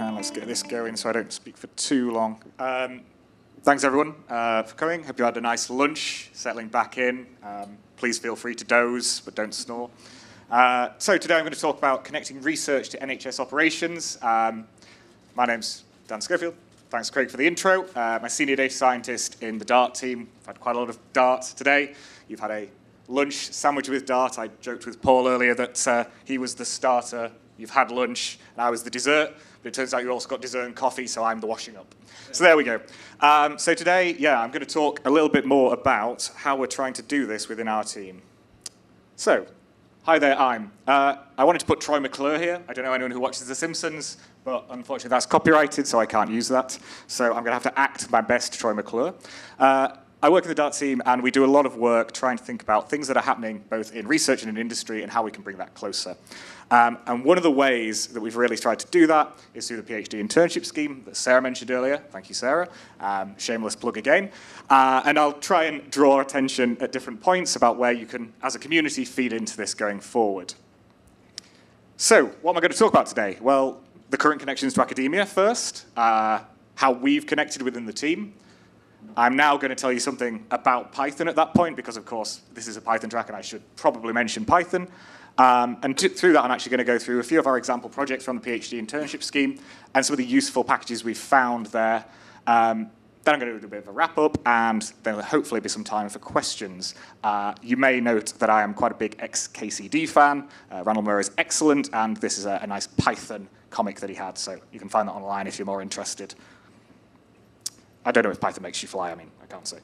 and let's get this going so I don't speak for too long. Um, thanks everyone uh, for coming. Hope you had a nice lunch, settling back in. Um, please feel free to doze, but don't snore. Uh, so today I'm going to talk about connecting research to NHS operations. Um, my name's Dan Schofield. Thanks, Craig, for the intro. Uh, a senior data scientist in the Dart team. I've had quite a lot of Dart today. You've had a lunch sandwich with Dart. I joked with Paul earlier that uh, he was the starter. You've had lunch, and I was the dessert. But it turns out you also got dessert and coffee, so I'm the washing up. So there we go. Um, so today, yeah, I'm going to talk a little bit more about how we're trying to do this within our team. So, hi there, I'm. Uh, I wanted to put Troy McClure here. I don't know anyone who watches The Simpsons, but unfortunately that's copyrighted, so I can't use that. So I'm going to have to act my best Troy McClure. Uh, I work in the Dart team, and we do a lot of work trying to think about things that are happening both in research and in industry and how we can bring that closer. Um, and one of the ways that we've really tried to do that is through the PhD internship scheme that Sarah mentioned earlier. Thank you, Sarah. Um, shameless plug again. Uh, and I'll try and draw attention at different points about where you can, as a community, feed into this going forward. So, what am I going to talk about today? Well, the current connections to academia first, uh, how we've connected within the team, I'm now going to tell you something about Python at that point, because of course this is a Python track and I should probably mention Python. Um, and through that, I'm actually going to go through a few of our example projects from the PhD internship scheme and some of the useful packages we've found there. Um, then I'm going to do a bit of a wrap up, and then there'll hopefully be some time for questions. Uh, you may note that I am quite a big XKCD fan. Uh, Randall Munroe is excellent, and this is a, a nice Python comic that he had, so you can find that online if you're more interested. I don't know if Python makes you fly, I mean, I can't say.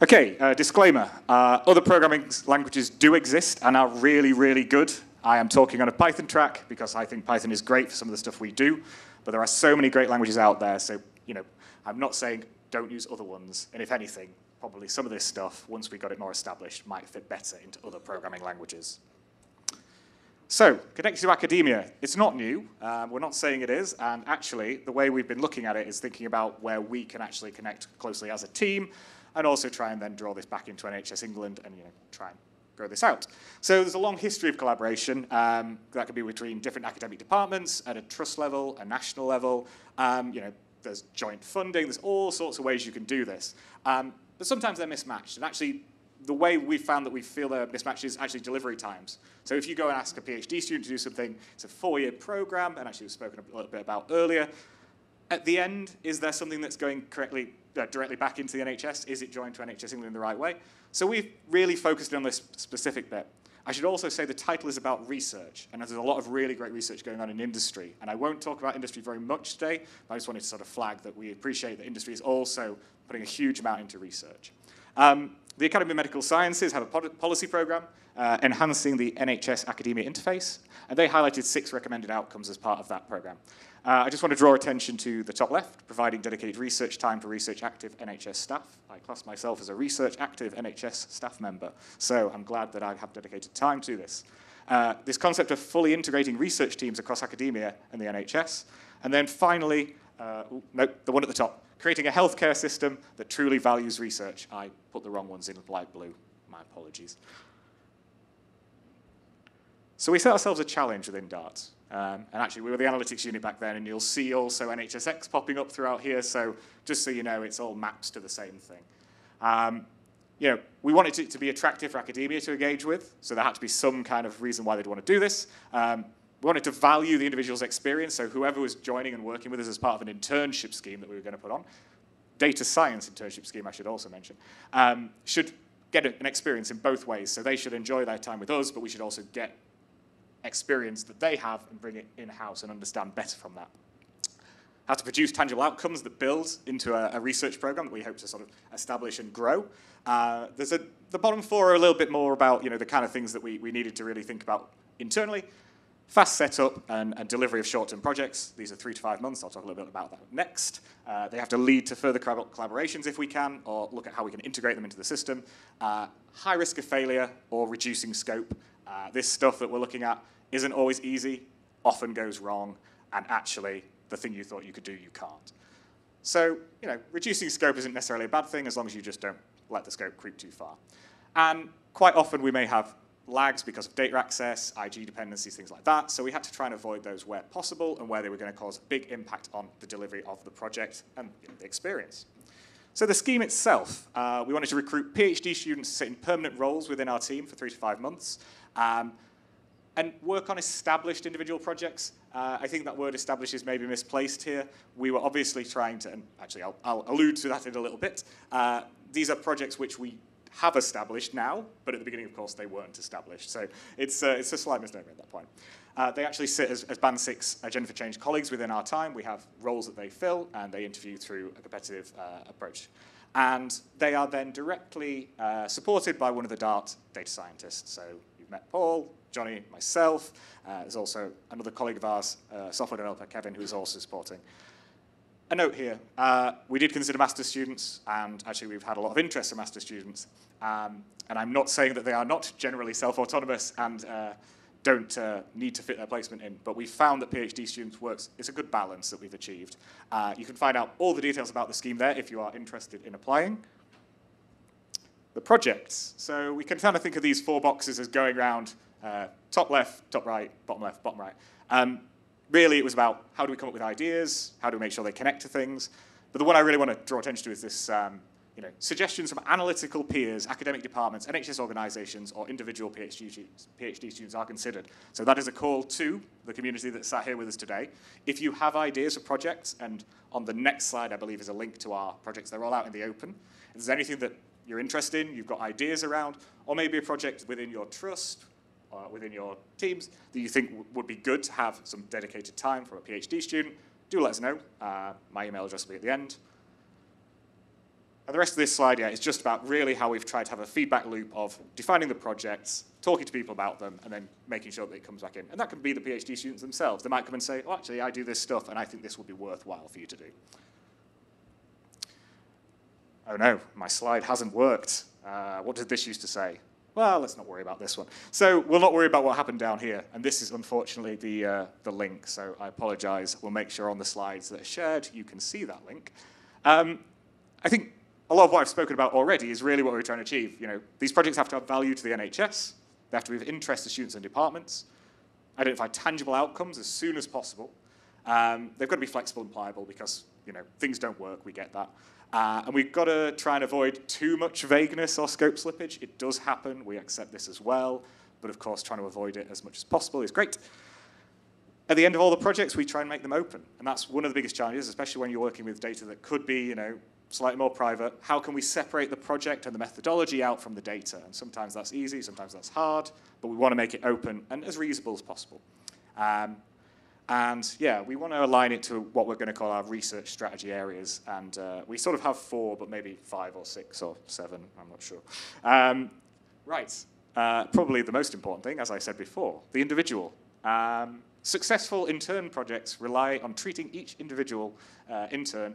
Okay, uh, disclaimer. Uh, other programming languages do exist and are really, really good. I am talking on a Python track because I think Python is great for some of the stuff we do, but there are so many great languages out there, so, you know, I'm not saying don't use other ones, and if anything, probably some of this stuff, once we got it more established, might fit better into other programming languages. So, connected to academia, it's not new. Um, we're not saying it is. And actually, the way we've been looking at it is thinking about where we can actually connect closely as a team and also try and then draw this back into NHS England and you know, try and grow this out. So there's a long history of collaboration um, that can be between different academic departments at a trust level, a national level. Um, you know, there's joint funding. There's all sorts of ways you can do this. Um, but sometimes they're mismatched. And actually, the way we found that we feel they're mismatched is actually delivery times. So if you go and ask a PhD student to do something, it's a four-year program, and actually we've spoken a little bit about earlier. At the end, is there something that's going correctly, directly back into the NHS? Is it joined to NHS England in the right way? So we've really focused on this specific bit. I should also say the title is about research, and there's a lot of really great research going on in industry. And I won't talk about industry very much today, but I just wanted to sort of flag that we appreciate that industry is also putting a huge amount into research. Um, the Academy of Medical Sciences have a policy program uh, enhancing the NHS academia interface, and they highlighted six recommended outcomes as part of that program. Uh, I just want to draw attention to the top left, providing dedicated research time for research active NHS staff. I class myself as a research active NHS staff member, so I'm glad that I have dedicated time to this. Uh, this concept of fully integrating research teams across academia and the NHS. And then finally, uh, no, the one at the top, creating a healthcare system that truly values research. I put the wrong ones in light blue. My apologies. So we set ourselves a challenge within Dart. Um, and actually, we were the analytics unit back then, and you'll see also NHSX popping up throughout here. So just so you know, it's all maps to the same thing. Um, you know, we wanted it to be attractive for academia to engage with, so there had to be some kind of reason why they'd want to do this. Um, we wanted to value the individual's experience, so whoever was joining and working with us as part of an internship scheme that we were going to put on, data science internship scheme, I should also mention, um, should get an experience in both ways. So they should enjoy their time with us, but we should also get experience that they have and bring it in-house and understand better from that. How to produce tangible outcomes that build into a, a research program that we hope to sort of establish and grow. Uh, there's a, the bottom four are a little bit more about you know, the kind of things that we, we needed to really think about internally. Fast setup and, and delivery of short-term projects. These are three to five months. I'll talk a little bit about that next. Uh, they have to lead to further collaborations if we can, or look at how we can integrate them into the system. Uh, high risk of failure or reducing scope. Uh, this stuff that we're looking at isn't always easy, often goes wrong, and actually the thing you thought you could do, you can't. So, you know, reducing scope isn't necessarily a bad thing as long as you just don't let the scope creep too far. And quite often we may have lags because of data access, IG dependencies, things like that. So we had to try and avoid those where possible and where they were going to cause big impact on the delivery of the project and the experience. So the scheme itself, uh, we wanted to recruit PhD students to sit in permanent roles within our team for three to five months. Um, and work on established individual projects. Uh, I think that word established is maybe misplaced here. We were obviously trying to, and actually I'll, I'll allude to that in a little bit. Uh, these are projects which we have established now, but at the beginning, of course, they weren't established. So it's, uh, it's a slight misnomer at that point. Uh, they actually sit as, as Band 6 Agenda for Change colleagues within our time. We have roles that they fill, and they interview through a competitive uh, approach. And they are then directly uh, supported by one of the DART data scientists. So met Paul, Johnny, myself. Uh, there's also another colleague of ours, uh, software developer Kevin, who is also supporting. A note here, uh, we did consider master students, and actually we've had a lot of interest in master students. Um, and I'm not saying that they are not generally self-autonomous and uh, don't uh, need to fit their placement in, but we found that PhD students works, it's a good balance that we've achieved. Uh, you can find out all the details about the scheme there if you are interested in applying the projects. So we can kind of think of these four boxes as going around uh, top left, top right, bottom left, bottom right. Um, really, it was about how do we come up with ideas, how do we make sure they connect to things. But the one I really want to draw attention to is this um, you know, suggestions from analytical peers, academic departments, NHS organisations, or individual PhD, PhD students are considered. So that is a call to the community that sat here with us today. If you have ideas for projects, and on the next slide, I believe, is a link to our projects. They're all out in the open. If there's anything that you're interested in, you've got ideas around, or maybe a project within your trust, uh, within your teams that you think would be good to have some dedicated time from a PhD student, do let us know. Uh, my email address will be at the end. And the rest of this slide yeah, is just about really how we've tried to have a feedback loop of defining the projects, talking to people about them, and then making sure that it comes back in. And that can be the PhD students themselves. They might come and say, oh, actually, I do this stuff, and I think this would be worthwhile for you to do. Oh no, my slide hasn't worked. Uh, what did this used to say? Well, let's not worry about this one. So we'll not worry about what happened down here. And this is unfortunately the, uh, the link, so I apologize. We'll make sure on the slides that are shared you can see that link. Um, I think a lot of what I've spoken about already is really what we're trying to achieve. You know, these projects have to have value to the NHS. They have to be of interest to students and departments. Identify tangible outcomes as soon as possible. Um, they've got to be flexible and pliable because you know things don't work. We get that. Uh, and we've got to try and avoid too much vagueness or scope slippage. It does happen. We accept this as well. But of course, trying to avoid it as much as possible is great. At the end of all the projects, we try and make them open. And that's one of the biggest challenges, especially when you're working with data that could be, you know, slightly more private. How can we separate the project and the methodology out from the data? And sometimes that's easy, sometimes that's hard, but we want to make it open and as reusable as possible. Um, and yeah, we want to align it to what we're going to call our research strategy areas. And uh, we sort of have four, but maybe five or six or seven, I'm not sure. Um, right, uh, probably the most important thing, as I said before, the individual. Um, successful intern projects rely on treating each individual uh, intern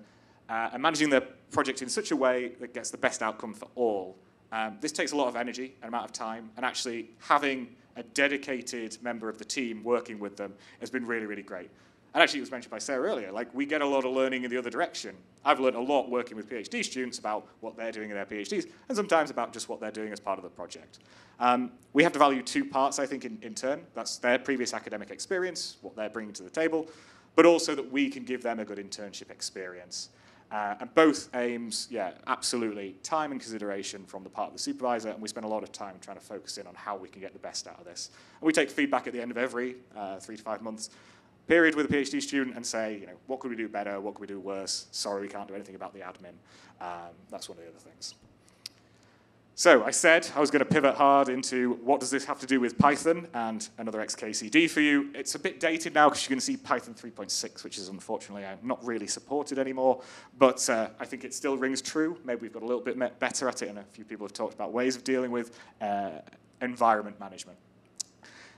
uh, and managing the project in such a way that gets the best outcome for all. Um, this takes a lot of energy and amount of time, and actually having a dedicated member of the team working with them has been really, really great. And actually, it was mentioned by Sarah earlier, like we get a lot of learning in the other direction. I've learned a lot working with PhD students about what they're doing in their PhDs, and sometimes about just what they're doing as part of the project. Um, we have to value two parts, I think, in, in turn. That's their previous academic experience, what they're bringing to the table, but also that we can give them a good internship experience. Uh, and both aims, yeah, absolutely, time and consideration from the part of the supervisor, and we spend a lot of time trying to focus in on how we can get the best out of this. And we take feedback at the end of every uh, three to five months period with a PhD student and say, you know, what could we do better, what could we do worse, sorry we can't do anything about the admin. Um, that's one of the other things. So I said I was going to pivot hard into what does this have to do with Python and another XKCD for you. It's a bit dated now because you can see Python 3.6, which is unfortunately uh, not really supported anymore, but uh, I think it still rings true. Maybe we've got a little bit better at it, and a few people have talked about ways of dealing with uh, environment management.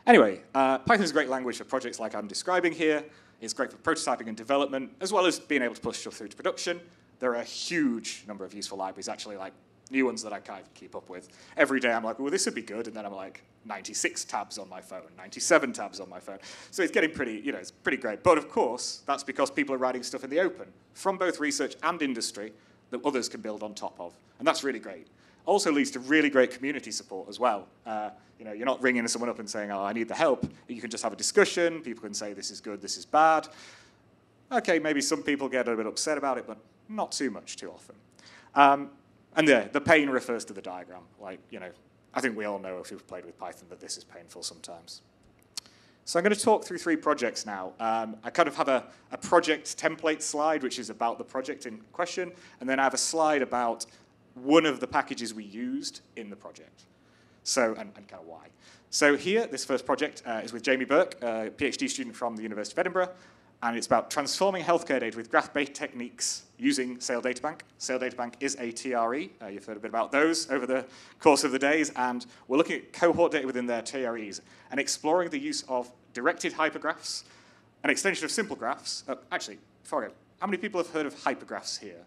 Anyway, uh, Python is a great language for projects like I'm describing here. It's great for prototyping and development, as well as being able to push stuff through to production. There are a huge number of useful libraries, actually like new ones that I kind of keep up with. Every day I'm like, well, this would be good, and then I'm like, 96 tabs on my phone, 97 tabs on my phone. So it's getting pretty, you know, it's pretty great. But of course, that's because people are writing stuff in the open from both research and industry that others can build on top of. And that's really great. also leads to really great community support as well. Uh, you know, you're not ringing someone up and saying, oh, I need the help. You can just have a discussion. People can say, this is good, this is bad. Okay, maybe some people get a bit upset about it, but not too much too often. Um, and the, the pain refers to the diagram. Like, you know, I think we all know if we've played with Python that this is painful sometimes. So I'm going to talk through three projects now. Um, I kind of have a, a project template slide, which is about the project in question, and then I have a slide about one of the packages we used in the project. So, and, and kind of why. So here, this first project uh, is with Jamie Burke, a PhD student from the University of Edinburgh, and it's about transforming healthcare data with graph-based techniques using SAIL Databank. SAIL Databank is a TRE. Uh, you've heard a bit about those over the course of the days, and we're looking at cohort data within their TREs and exploring the use of directed hypergraphs, an extension of simple graphs. Uh, actually, go, how many people have heard of hypergraphs here?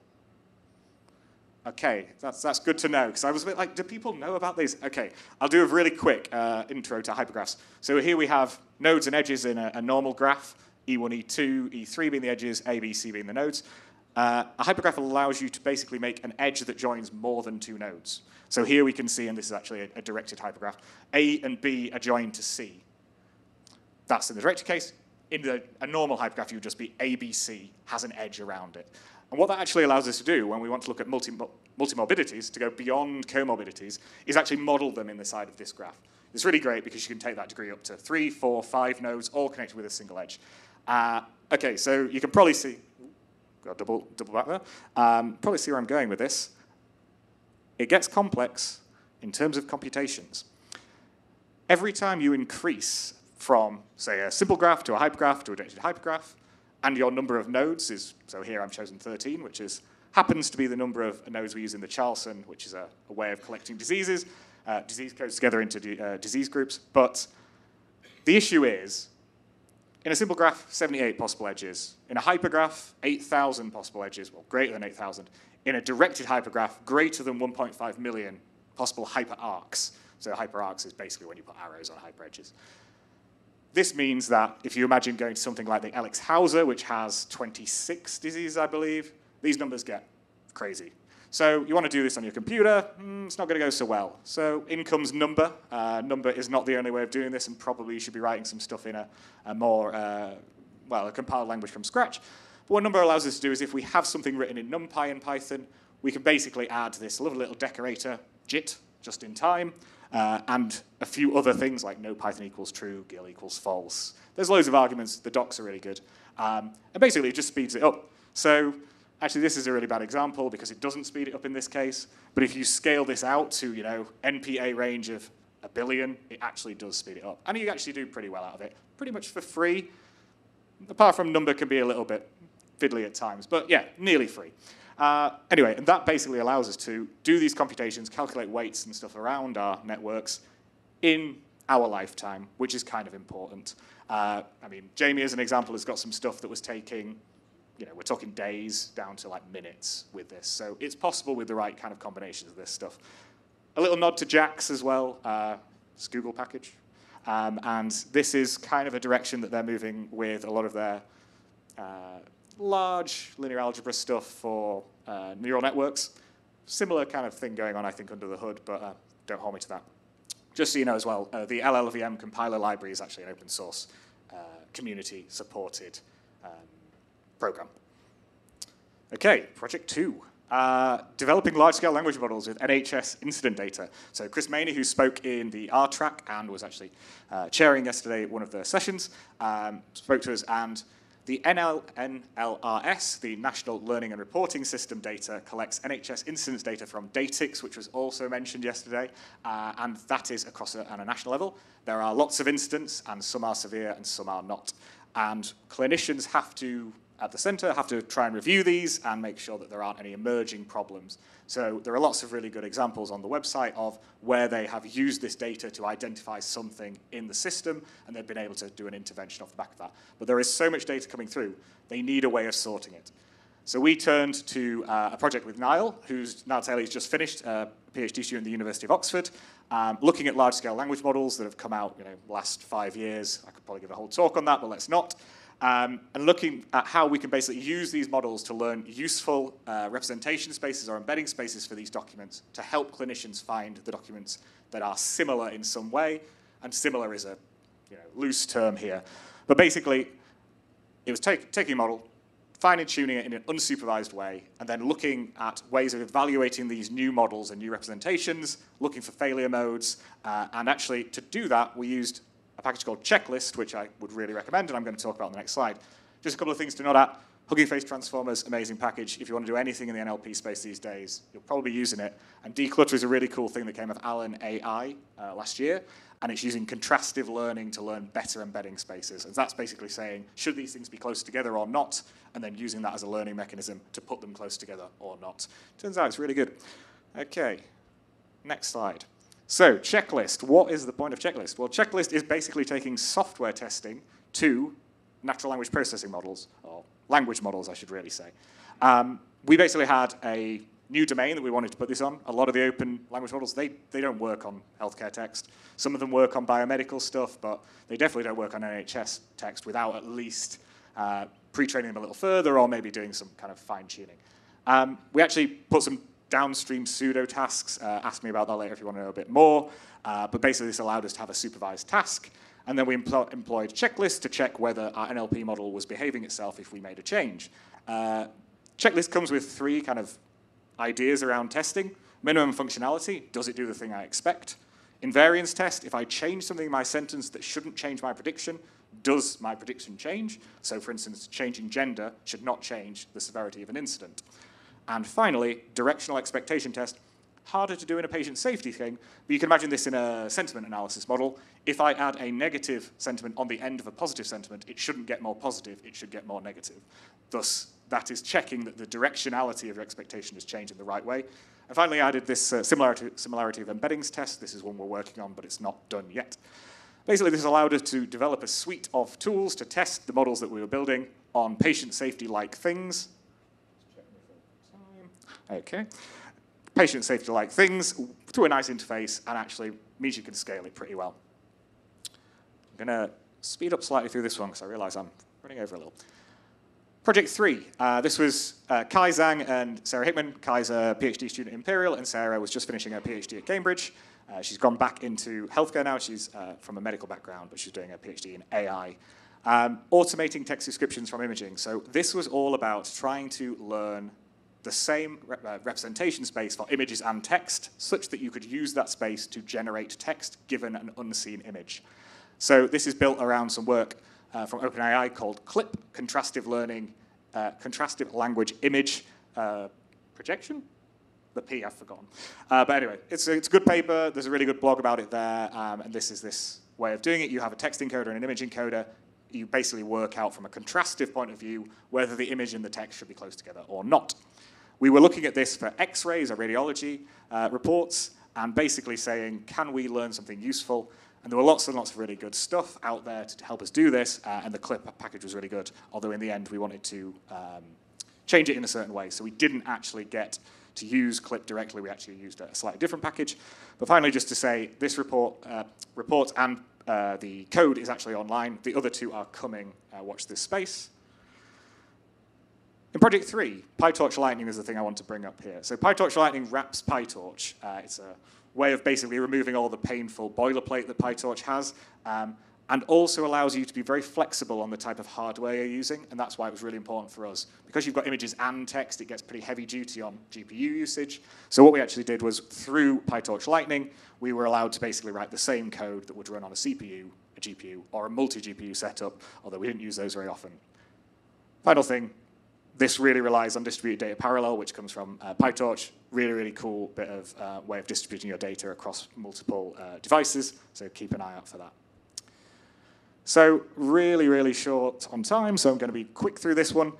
Okay, that's, that's good to know, because I was a bit like, do people know about these? Okay, I'll do a really quick uh, intro to hypergraphs. So here we have nodes and edges in a, a normal graph, E1, E2, E3 being the edges, A, B, C being the nodes. Uh, a hypergraph allows you to basically make an edge that joins more than two nodes. So here we can see, and this is actually a, a directed hypergraph, A and B are joined to C. That's in the directed case. In the, a normal hypergraph, you would just be ABC has an edge around it. And what that actually allows us to do when we want to look at multi, multimorbidities, to go beyond comorbidities, is actually model them in the side of this graph. It's really great because you can take that degree up to three, four, five nodes, all connected with a single edge. Uh, okay, so you can probably see, got double, double back there, um, probably see where I'm going with this. It gets complex in terms of computations. Every time you increase from, say, a simple graph to a hypergraph to a directed hypergraph, and your number of nodes is, so here I've chosen 13, which is happens to be the number of nodes we use in the Charlson, which is a, a way of collecting diseases, uh, disease codes together into uh, disease groups. But the issue is, in a simple graph, 78 possible edges. In a hypergraph, 8,000 possible edges, well, greater than 8,000. In a directed hypergraph, greater than 1.5 million possible hyperarcs. So hyperarcs is basically when you put arrows on hyper edges. This means that if you imagine going to something like the Elixhauser, which has 26 diseases, I believe, these numbers get crazy. So you want to do this on your computer, mm, it's not going to go so well. So in comes Numba. Uh, Numba is not the only way of doing this, and probably you should be writing some stuff in a, a more, uh, well, a compiled language from scratch. But what Numba allows us to do is if we have something written in NumPy in Python, we can basically add this lovely little decorator, JIT, just in time, uh, and a few other things like no Python equals true, GIL equals false. There's loads of arguments. The docs are really good. Um, and basically, it just speeds it up. So actually, this is a really bad example because it doesn't speed it up in this case. But if you scale this out to, you know, NPA range of a billion, it actually does speed it up. And you actually do pretty well out of it, pretty much for free. Apart from Numba can be a little bit fiddly at times, but yeah, nearly free. Uh, anyway, and that basically allows us to do these computations, calculate weights and stuff around our networks in our lifetime, which is kind of important. Uh, I mean, Jamie, as an example, has got some stuff that was taking, you know, we're talking days down to like minutes with this. So it's possible with the right kind of combinations of this stuff. A little nod to JAX as well, uh, it's Google package. Um, and this is kind of a direction that they're moving with a lot of their uh, large linear algebra stuff for uh, neural networks. Similar kind of thing going on, I think, under the hood, but uh, don't hold me to that. Just so you know as well, uh, the LLVM compiler library is actually an open source, uh, community supported um, program. Okay, project two. Uh, developing large-scale language models with NHS incident data. So Chris Mainey, who spoke in the R track and was actually uh, chairing yesterday one of the sessions, um, spoke to us and the NL NLRS, the National Learning and Reporting System data, collects NHS incidence data from Datix, which was also mentioned yesterday, uh, and that is across a, on a national level. There are lots of incidents, and some are severe and some are not. And clinicians have to at the centre have to try and review these and make sure that there aren't any emerging problems. So there are lots of really good examples on the website of where they have used this data to identify something in the system and they've been able to do an intervention off the back of that. But there is so much data coming through, they need a way of sorting it. So we turned to uh, a project with Niall, who's Niall Taylor's just finished, uh, a PhD student at the University of Oxford, um, looking at large-scale language models that have come out, you know, last five years. I could probably give a whole talk on that, but let's not. Um, and looking at how we can basically use these models to learn useful uh, representation spaces or embedding spaces for these documents to help clinicians find the documents that are similar in some way. And similar is a you know, loose term here. But basically, it was take, taking a model, fine tuning it in an unsupervised way, and then looking at ways of evaluating these new models and new representations, looking for failure modes. Uh, and actually, to do that, we used a package called Checklist, which I would really recommend, and I'm going to talk about on the next slide. Just a couple of things to note at. Hugging Face Transformers, amazing package. If you want to do anything in the NLP space these days, you'll probably be using it. And DeCLUTR is a really cool thing that came with Allen AI uh, last year, and it's using contrastive learning to learn better embedding spaces. And that's basically saying, should these things be close together or not, and then using that as a learning mechanism to put them close together or not. Turns out it's really good. Okay, next slide. So, checklist. What is the point of checklist? Well, checklist is basically taking software testing to natural language processing models, or language models, I should really say. Um, we basically had a new domain that we wanted to put this on. A lot of the open language models, they, they don't work on healthcare text. Some of them work on biomedical stuff, but they definitely don't work on NHS text without at least uh, pre-training them a little further or maybe doing some kind of fine-tuning. Um, we actually put some downstream pseudo tasks. Uh, ask me about that later if you want to know a bit more. Uh, but basically, this allowed us to have a supervised task. And then we empl employed checklists to check whether our NLP model was behaving itself if we made a change. Uh, checklist comes with three kind of ideas around testing. Minimum functionality, does it do the thing I expect? Invariance test, if I change something in my sentence that shouldn't change my prediction, does my prediction change? So for instance, changing gender should not change the severity of an incident. And finally, directional expectation test, harder to do in a patient safety thing, but you can imagine this in a sentiment analysis model. If I add a negative sentiment on the end of a positive sentiment, it shouldn't get more positive, it should get more negative. Thus, that is checking that the directionality of your expectation has changed in the right way. And finally, I added this uh, similarity, similarity of embeddings test. This is one we're working on, but it's not done yet. Basically, this allowed us to develop a suite of tools to test the models that we were building on patient safety-like things, Okay. Patient safety-like things through a nice interface and actually means you can scale it pretty well. I'm going to speed up slightly through this one because I realize I'm running over a little. Project three. Uh, this was uh, Kai Zhang and Sarah Hickman. Kai's a PhD student at Imperial, and Sarah was just finishing her PhD at Cambridge. Uh, she's gone back into healthcare now. She's uh, from a medical background, but she's doing a PhD in AI. Um, automating text descriptions from imaging. So this was all about trying to learn the same rep uh, representation space for images and text, such that you could use that space to generate text given an unseen image. So this is built around some work uh, from OpenAI called CLIP, Contrastive Learning, uh, Contrastive Language Image uh, Projection? The P I've forgotten. Uh, but anyway, it's a, it's a good paper. There's a really good blog about it there. Um, and this is this way of doing it. You have a text encoder and an image encoder. You basically work out from a contrastive point of view whether the image and the text should be close together or not. We were looking at this for x-rays or radiology uh, reports and basically saying, can we learn something useful? And there were lots and lots of really good stuff out there to help us do this, uh, and the clip package was really good, although in the end we wanted to um, change it in a certain way. So we didn't actually get to use clip directly, we actually used a slightly different package. But finally, just to say, this report, uh, report and uh, the code is actually online. The other two are coming. Uh, watch this space. In project three, PyTorch Lightning is the thing I want to bring up here. So PyTorch Lightning wraps PyTorch. Uh, it's a way of basically removing all the painful boilerplate that PyTorch has, um, and also allows you to be very flexible on the type of hardware you're using, and that's why it was really important for us. Because you've got images and text, it gets pretty heavy duty on GPU usage. So what we actually did was, through PyTorch Lightning, we were allowed to basically write the same code that would run on a CPU, a GPU, or a multi-GPU setup, although we didn't use those very often. Final thing, this really relies on distributed data parallel, which comes from uh, PyTorch. Really, really cool bit of uh, way of distributing your data across multiple uh, devices, so keep an eye out for that. So really, really short on time, so I'm going to be quick through this one.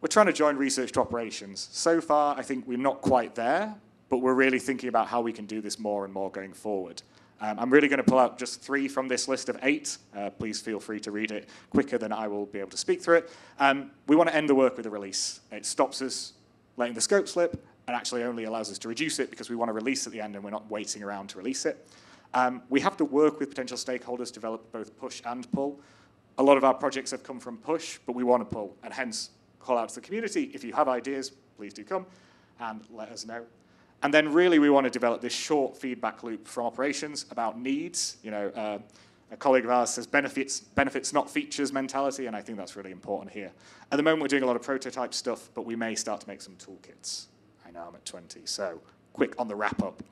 We're trying to join research to operations. So far, I think we're not quite there, but we're really thinking about how we can do this more and more going forward. Um, I'm really going to pull out just three from this list of eight. Uh, please feel free to read it quicker than I will be able to speak through it. Um, we want to end the work with a release. It stops us letting the scope slip and actually only allows us to reduce it because we want to release at the end and we're not waiting around to release it. Um, we have to work with potential stakeholders to develop both push and pull. A lot of our projects have come from push, but we want to pull, and hence call out to the community. If you have ideas, please do come and let us know. And then really we want to develop this short feedback loop from operations about needs. You know, uh, a colleague of ours says benefits, benefits not features mentality, and I think that's really important here. At the moment we're doing a lot of prototype stuff, but we may start to make some toolkits. I know I'm at 20, so quick on the wrap up.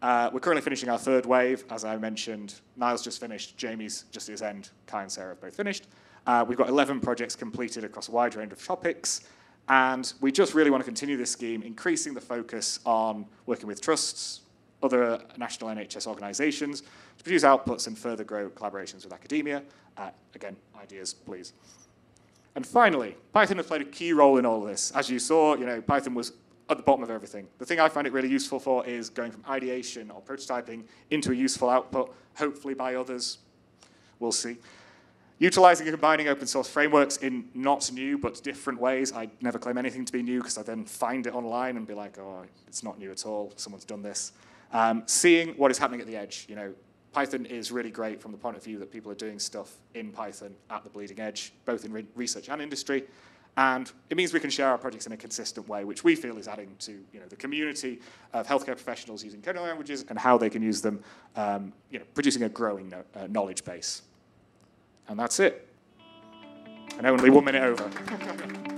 Uh, we're currently finishing our third wave, as I mentioned. Niall's just finished, Jamie's just at his end, Kai and Sarah have both finished. Uh, we've got 11 projects completed across a wide range of topics, and we just really want to continue this scheme, increasing the focus on working with trusts, other national NHS organisations, to produce outputs and further grow collaborations with academia. Uh, again, ideas, please. And finally, Python has played a key role in all of this. As you saw, you know, Python was at the bottom of everything. The thing I find it really useful for is going from ideation or prototyping into a useful output, hopefully by others. We'll see. Utilizing and combining open source frameworks in not new but different ways. I never claim anything to be new because I then find it online and be like, oh, it's not new at all. Someone's done this. Um, seeing what is happening at the edge. You know, Python is really great from the point of view that people are doing stuff in Python at the bleeding edge, both in re research and industry. And it means we can share our projects in a consistent way, which we feel is adding to you know, the community of healthcare professionals using coding languages and how they can use them, um, you know, producing a growing no uh, knowledge base. And that's it. And only one minute over.